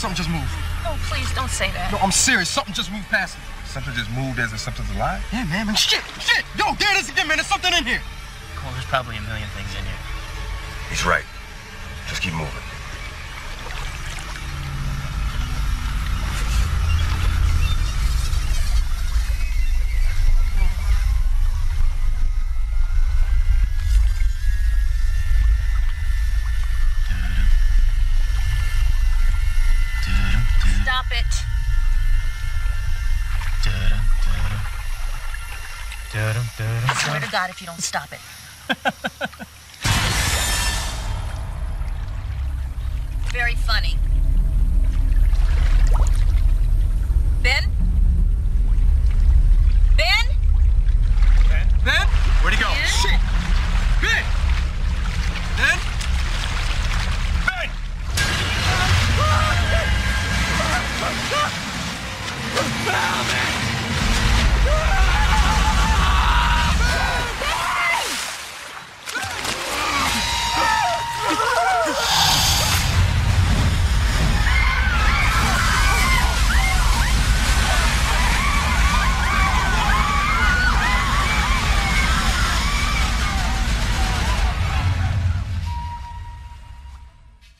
Something just moved. Oh, please don't say that. No, I'm serious. Something just moved past me. Something just moved as if something's alive? Yeah, man, man. Shit! Shit! Yo, there it is again, man. There's something in here. Well, there's probably a million things in here. He's right. Just keep moving. Stop it. I swear to God if you don't stop it. Very funny.